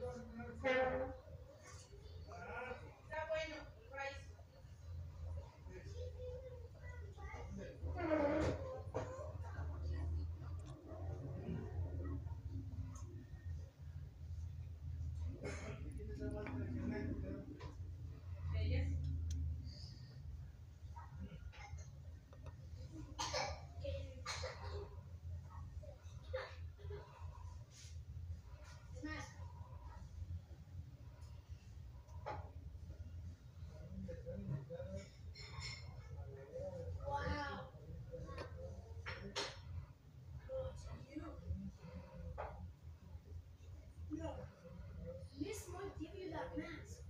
Gracias. Mask.